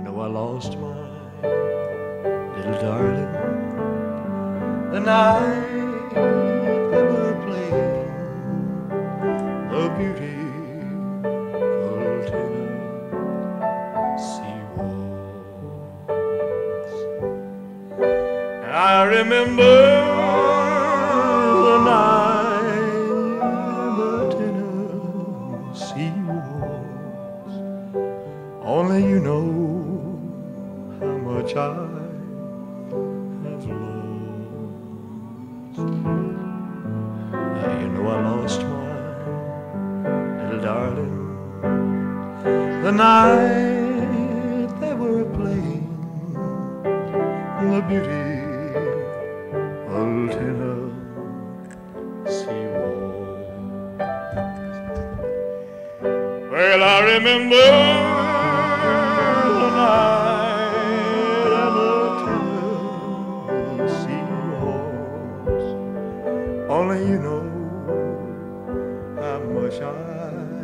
You know I lost my little darling the night they were playing the beautiful Tennessee waltz. I remember the night the Tennessee waltz. Only you know much I have lost. Now you know I lost my little darling the night they were playing the beautiful Tennessee waltz. Well, I remember Only you know how much I